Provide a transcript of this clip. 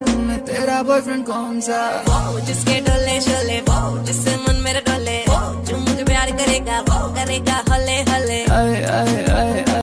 मैं तेरा बॉयफ्रेंड कौन सा? वो जिसके डोले शोले वो जिससे मन मेरा डोले। वो जो मुझे प्यार करेगा वो करेगा हले।